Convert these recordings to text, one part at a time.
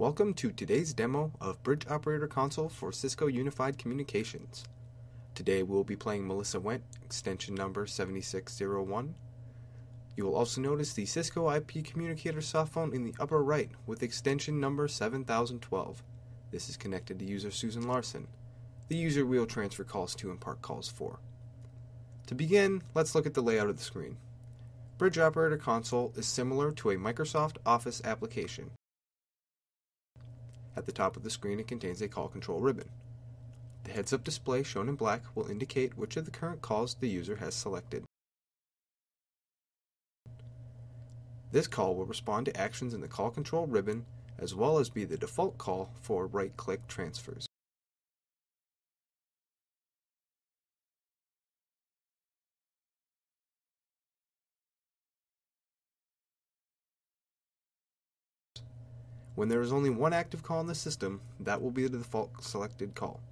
Welcome to today's demo of Bridge Operator Console for Cisco Unified Communications. Today we will be playing Melissa Went, extension number 7601. You will also notice the Cisco IP Communicator softphone in the upper right with extension number 7012. This is connected to user Susan Larson. The user we will transfer calls to and park calls for. To begin, let's look at the layout of the screen. Bridge Operator Console is similar to a Microsoft Office application. At the top of the screen, it contains a call control ribbon. The heads up display shown in black will indicate which of the current calls the user has selected. This call will respond to actions in the call control ribbon as well as be the default call for right click transfers. When there is only one active call in the system, that will be the default selected call.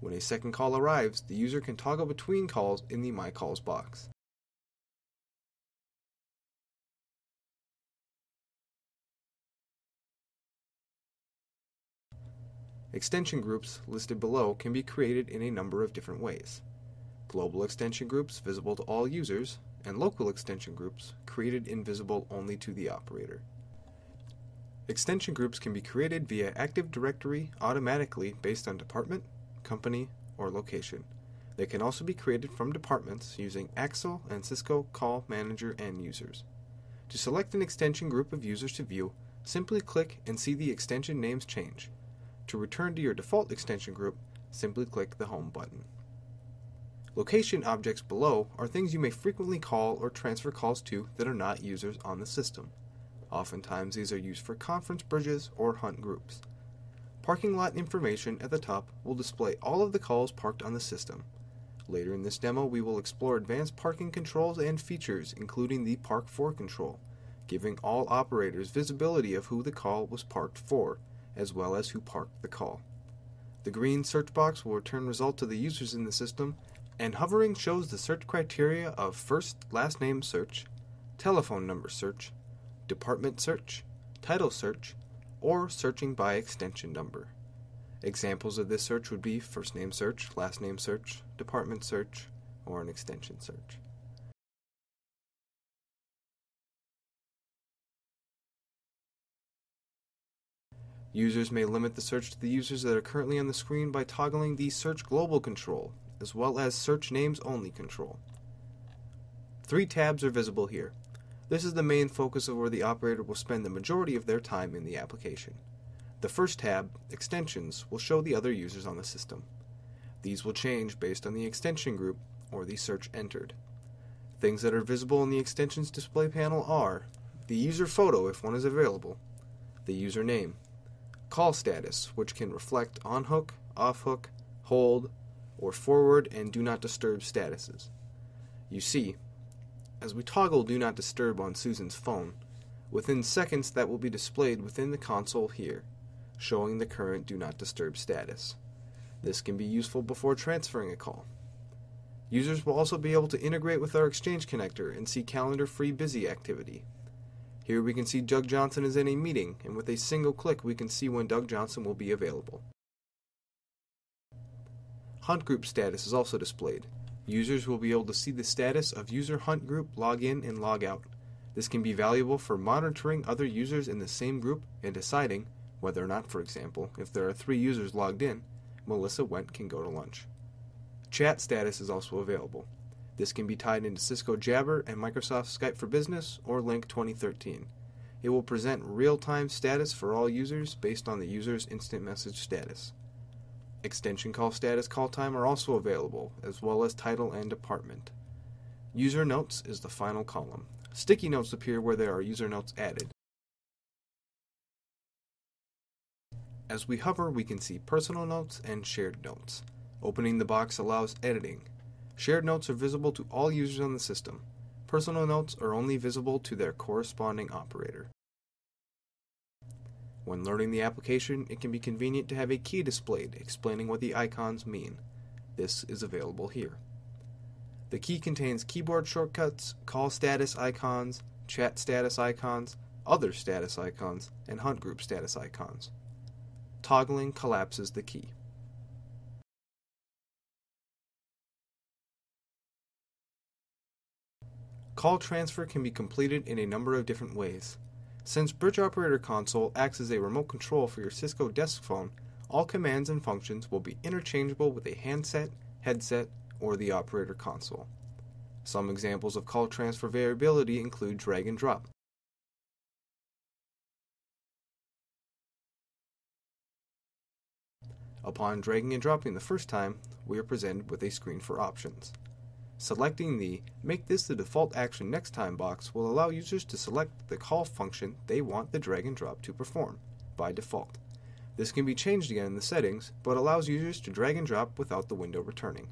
When a second call arrives, the user can toggle between calls in the My Calls box. Extension groups listed below can be created in a number of different ways. Global extension groups visible to all users, and local extension groups created invisible only to the operator. Extension groups can be created via Active Directory automatically based on department, company, or location. They can also be created from departments using AXL and Cisco Call Manager and Users. To select an extension group of users to view, simply click and see the extension names change. To return to your default extension group, simply click the Home button. Location objects below are things you may frequently call or transfer calls to that are not users on the system. Oftentimes these are used for conference bridges or hunt groups. Parking lot information at the top will display all of the calls parked on the system. Later in this demo we will explore advanced parking controls and features including the Park For control, giving all operators visibility of who the call was parked for, as well as who parked the call. The green search box will return results to the users in the system, and hovering shows the search criteria of first last name search, telephone number search, department search, title search, or searching by extension number. Examples of this search would be first name search, last name search, department search, or an extension search. Users may limit the search to the users that are currently on the screen by toggling the Search Global control, as well as Search Names Only control. Three tabs are visible here. This is the main focus of where the operator will spend the majority of their time in the application. The first tab, Extensions, will show the other users on the system. These will change based on the extension group or the search entered. Things that are visible in the extensions display panel are the user photo if one is available, the user name, call status, which can reflect on hook, off hook, hold, or forward and do not disturb statuses. You see, as we toggle Do Not Disturb on Susan's phone, within seconds that will be displayed within the console here, showing the current Do Not Disturb status. This can be useful before transferring a call. Users will also be able to integrate with our Exchange connector and see calendar-free busy activity. Here we can see Doug Johnson is in a meeting, and with a single click we can see when Doug Johnson will be available. Hunt group status is also displayed. Users will be able to see the status of user hunt group login and log out. This can be valuable for monitoring other users in the same group and deciding whether or not, for example, if there are three users logged in, Melissa Went can go to lunch. Chat status is also available. This can be tied into Cisco Jabber and Microsoft Skype for Business or Lync 2013. It will present real-time status for all users based on the user's instant message status. Extension call status call time are also available, as well as title and department. User notes is the final column. Sticky notes appear where there are user notes added. As we hover, we can see personal notes and shared notes. Opening the box allows editing. Shared notes are visible to all users on the system. Personal notes are only visible to their corresponding operator. When learning the application, it can be convenient to have a key displayed explaining what the icons mean. This is available here. The key contains keyboard shortcuts, call status icons, chat status icons, other status icons, and hunt group status icons. Toggling collapses the key. Call transfer can be completed in a number of different ways. Since Bridge Operator Console acts as a remote control for your Cisco desk phone, all commands and functions will be interchangeable with a handset, headset, or the operator console. Some examples of call transfer variability include drag and drop. Upon dragging and dropping the first time, we are presented with a screen for options. Selecting the Make this the default action next time box will allow users to select the call function they want the drag and drop to perform, by default. This can be changed again in the settings, but allows users to drag and drop without the window returning.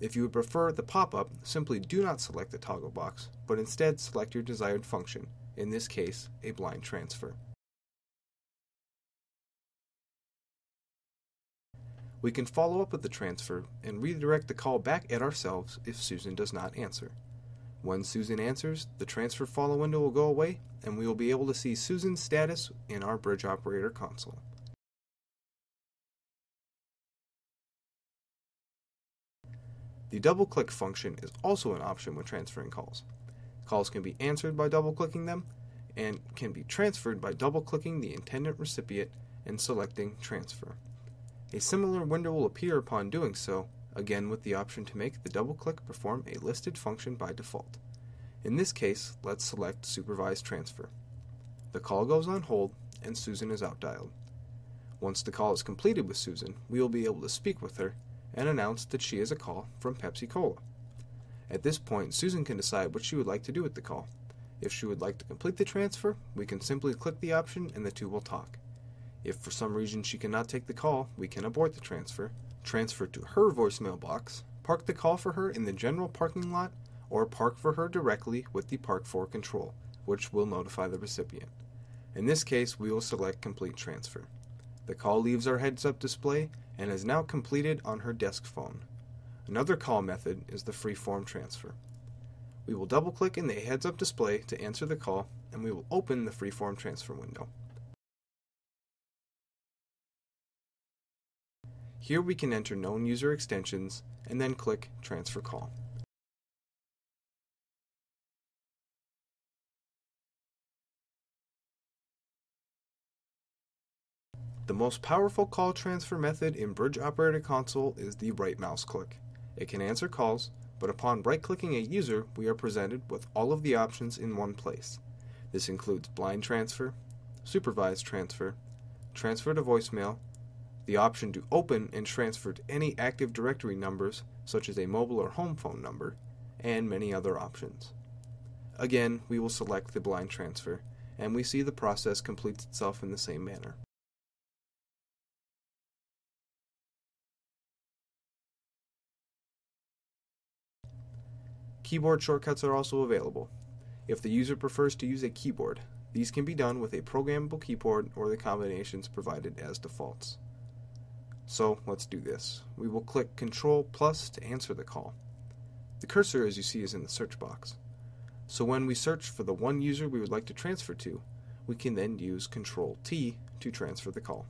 If you would prefer the pop-up, simply do not select the toggle box, but instead select your desired function, in this case, a blind transfer. We can follow up with the transfer and redirect the call back at ourselves if Susan does not answer. When Susan answers, the transfer follow window will go away and we will be able to see Susan's status in our bridge operator console. The double click function is also an option when transferring calls. Calls can be answered by double clicking them and can be transferred by double clicking the intended recipient and selecting transfer. A similar window will appear upon doing so, again with the option to make the double click perform a listed function by default. In this case, let's select Supervised Transfer. The call goes on hold and Susan is outdialed. Once the call is completed with Susan, we will be able to speak with her and announce that she is a call from Pepsi Cola. At this point, Susan can decide what she would like to do with the call. If she would like to complete the transfer, we can simply click the option and the two will talk. If for some reason she cannot take the call, we can abort the transfer, transfer to her voicemail box, park the call for her in the general parking lot, or park for her directly with the Park For control, which will notify the recipient. In this case, we will select Complete Transfer. The call leaves our heads up display and is now completed on her desk phone. Another call method is the freeform transfer. We will double click in the heads up display to answer the call and we will open the freeform transfer window. Here we can enter known user extensions and then click Transfer Call. The most powerful call transfer method in Bridge Operator Console is the right mouse click. It can answer calls, but upon right-clicking a user, we are presented with all of the options in one place. This includes blind transfer, supervised transfer, transfer to voicemail, the option to open and transfer to any Active Directory numbers, such as a mobile or home phone number, and many other options. Again, we will select the blind transfer, and we see the process completes itself in the same manner. Keyboard shortcuts are also available. If the user prefers to use a keyboard, these can be done with a programmable keyboard or the combinations provided as defaults. So let's do this. We will click Control plus to answer the call. The cursor as you see is in the search box. So when we search for the one user we would like to transfer to, we can then use Control T to transfer the call.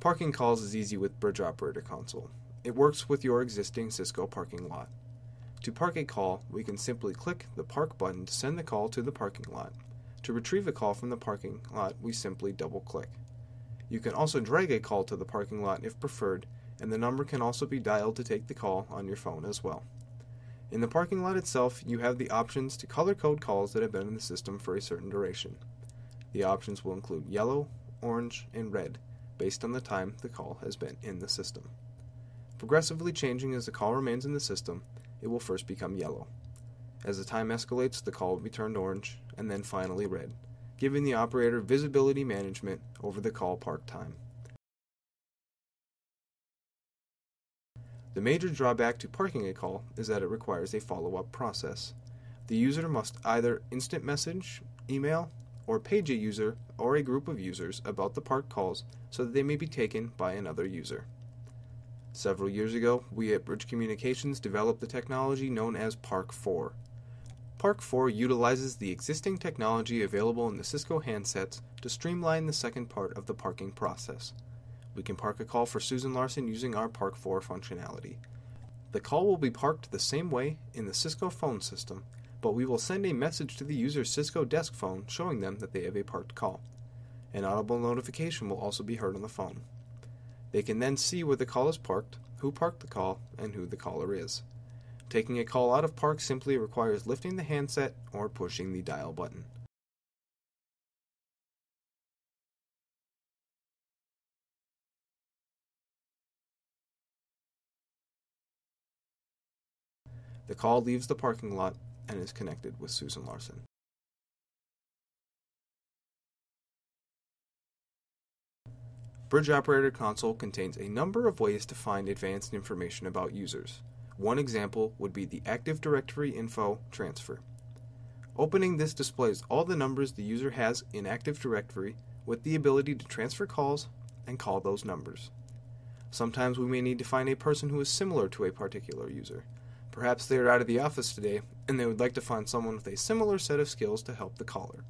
Parking calls is easy with Bridge Operator Console. It works with your existing Cisco parking lot. To park a call, we can simply click the Park button to send the call to the parking lot. To retrieve a call from the parking lot, we simply double click. You can also drag a call to the parking lot if preferred, and the number can also be dialed to take the call on your phone as well. In the parking lot itself, you have the options to color code calls that have been in the system for a certain duration. The options will include yellow, orange, and red, based on the time the call has been in the system. Progressively changing as the call remains in the system, it will first become yellow. As the time escalates, the call will be turned orange, and then finally red, giving the operator visibility management over the call park time. The major drawback to parking a call is that it requires a follow-up process. The user must either instant message email, or page a user or a group of users about the park calls so that they may be taken by another user. Several years ago, we at Bridge Communications developed the technology known as Park For. Park For utilizes the existing technology available in the Cisco handsets to streamline the second part of the parking process. We can park a call for Susan Larson using our Park For functionality. The call will be parked the same way in the Cisco phone system, but we will send a message to the user's Cisco desk phone showing them that they have a parked call. An audible notification will also be heard on the phone. They can then see where the call is parked, who parked the call, and who the caller is. Taking a call out of park simply requires lifting the handset or pushing the dial button. The call leaves the parking lot and is connected with Susan Larson. Bridge Operator Console contains a number of ways to find advanced information about users. One example would be the Active Directory Info Transfer. Opening this displays all the numbers the user has in Active Directory with the ability to transfer calls and call those numbers. Sometimes we may need to find a person who is similar to a particular user. Perhaps they are out of the office today and they would like to find someone with a similar set of skills to help the caller.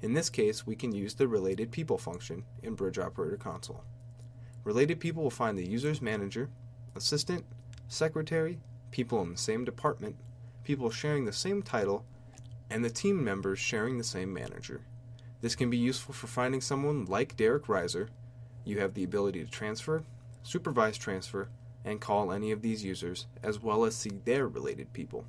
In this case, we can use the Related People function in Bridge Operator Console. Related People will find the user's manager, assistant, secretary, people in the same department, people sharing the same title, and the team members sharing the same manager. This can be useful for finding someone like Derek Reiser. You have the ability to transfer, supervise transfer, and call any of these users, as well as see their related people.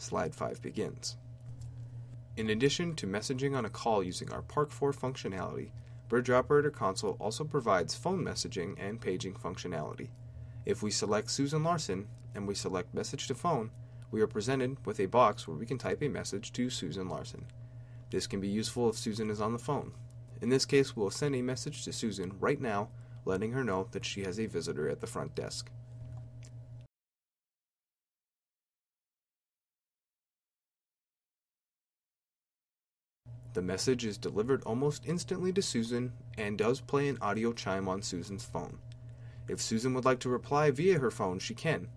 Slide 5 begins. In addition to messaging on a call using our Park For functionality, Bridge Operator Console also provides phone messaging and paging functionality. If we select Susan Larson and we select Message to Phone, we are presented with a box where we can type a message to Susan Larson. This can be useful if Susan is on the phone. In this case, we'll send a message to Susan right now, letting her know that she has a visitor at the front desk. The message is delivered almost instantly to Susan and does play an audio chime on Susan's phone. If Susan would like to reply via her phone, she can.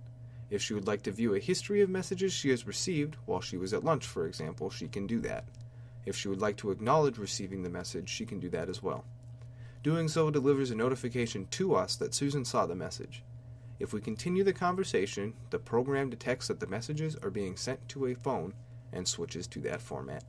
If she would like to view a history of messages she has received while she was at lunch, for example, she can do that. If she would like to acknowledge receiving the message, she can do that as well. Doing so delivers a notification to us that Susan saw the message. If we continue the conversation, the program detects that the messages are being sent to a phone and switches to that format.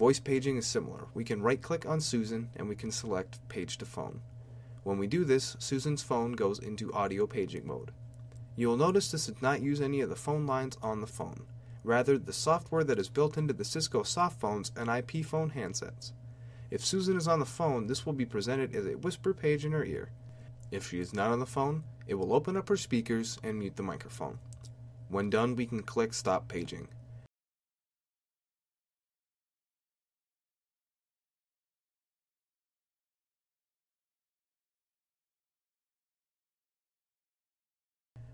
Voice paging is similar. We can right click on Susan and we can select Page to Phone. When we do this, Susan's phone goes into audio paging mode. You will notice this does not use any of the phone lines on the phone, rather the software that is built into the Cisco soft phones and IP phone handsets. If Susan is on the phone, this will be presented as a whisper page in her ear. If she is not on the phone, it will open up her speakers and mute the microphone. When done, we can click Stop Paging.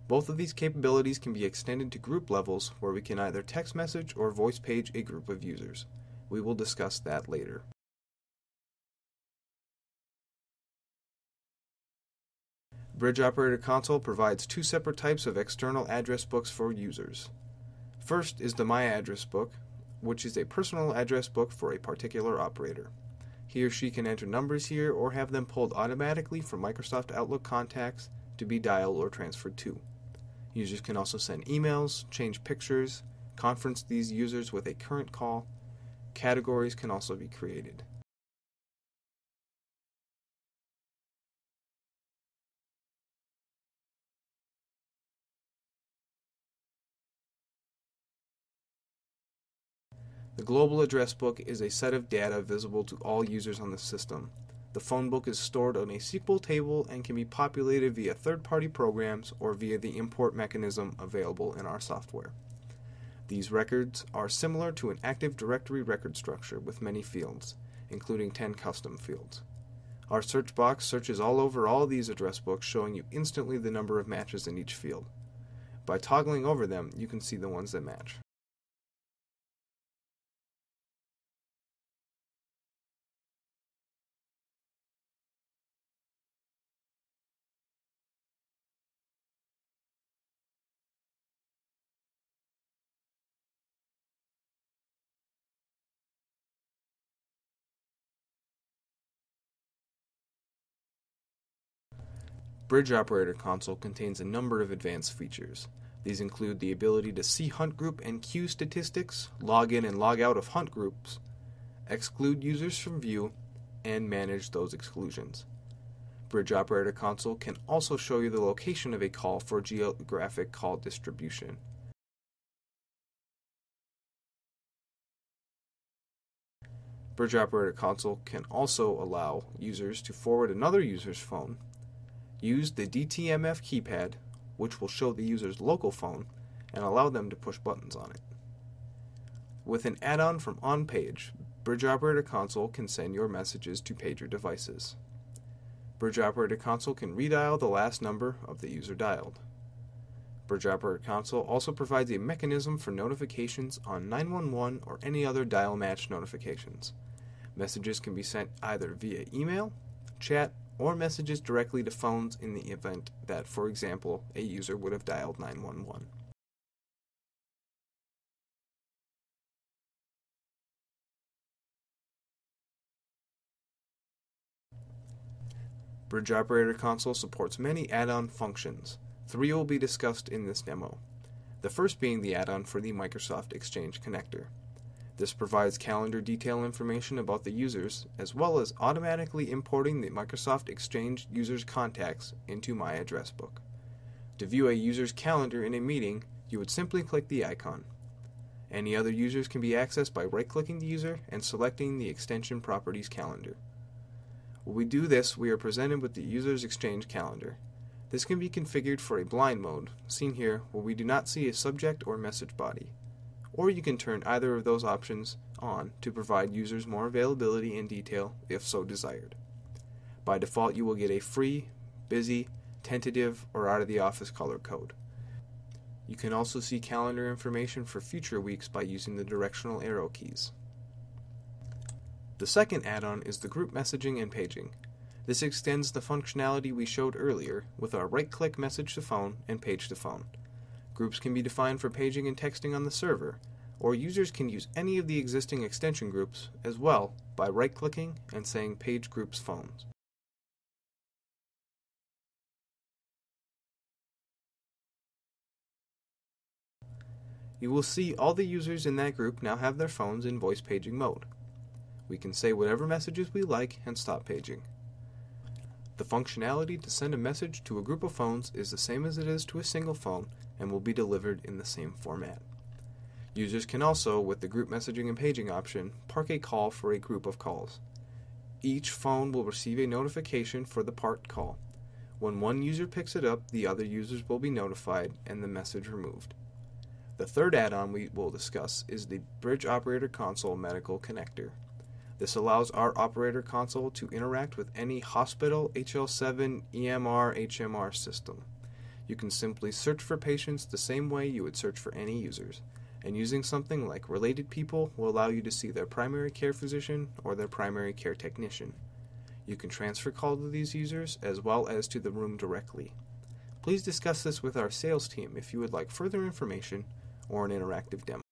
Both of these capabilities can be extended to group levels where we can either text message or voice page a group of users. We will discuss that later. Bridge Operator Console provides two separate types of external address books for users. First is the My Address book, which is a personal address book for a particular operator. He or she can enter numbers here or have them pulled automatically from Microsoft Outlook contacts to be dialed or transferred to. Users can also send emails, change pictures, conference these users with a current call. Categories can also be created. The Global Address Book is a set of data visible to all users on the system. The phone book is stored on a SQL table and can be populated via third party programs or via the import mechanism available in our software. These records are similar to an Active Directory record structure with many fields, including 10 custom fields. Our search box searches all over all these address books, showing you instantly the number of matches in each field. By toggling over them, you can see the ones that match. Bridge Operator Console contains a number of advanced features. These include the ability to see hunt group and queue statistics, log in and log out of hunt groups, exclude users from view, and manage those exclusions. Bridge Operator Console can also show you the location of a call for geographic call distribution. Bridge Operator Console can also allow users to forward another user's phone Use the DTMF keypad, which will show the user's local phone, and allow them to push buttons on it. With an add-on from OnPage, Bridge Operator Console can send your messages to pager devices. Bridge Operator Console can redial the last number of the user dialed. Bridge Operator Console also provides a mechanism for notifications on 911 or any other dial match notifications. Messages can be sent either via email, chat, or messages directly to phones in the event that, for example, a user would have dialed 911. Bridge Operator Console supports many add-on functions. Three will be discussed in this demo. The first being the add-on for the Microsoft Exchange connector. This provides calendar detail information about the users, as well as automatically importing the Microsoft Exchange user's contacts into My Address Book. To view a user's calendar in a meeting, you would simply click the icon. Any other users can be accessed by right-clicking the user and selecting the extension properties calendar. When we do this, we are presented with the user's Exchange calendar. This can be configured for a blind mode, seen here, where we do not see a subject or message body or you can turn either of those options on to provide users more availability and detail if so desired. By default, you will get a free, busy, tentative, or out of the office color code. You can also see calendar information for future weeks by using the directional arrow keys. The second add-on is the group messaging and paging. This extends the functionality we showed earlier with our right-click message to phone and page to phone. Groups can be defined for paging and texting on the server, or users can use any of the existing extension groups as well by right-clicking and saying Page Groups Phones. You will see all the users in that group now have their phones in voice paging mode. We can say whatever messages we like and stop paging. The functionality to send a message to a group of phones is the same as it is to a single phone and will be delivered in the same format. Users can also, with the group messaging and paging option, park a call for a group of calls. Each phone will receive a notification for the parked call. When one user picks it up, the other users will be notified and the message removed. The third add-on we will discuss is the Bridge Operator Console Medical Connector. This allows our operator console to interact with any hospital HL7 EMR HMR system. You can simply search for patients the same way you would search for any users, and using something like Related People will allow you to see their primary care physician or their primary care technician. You can transfer call to these users as well as to the room directly. Please discuss this with our sales team if you would like further information or an interactive demo.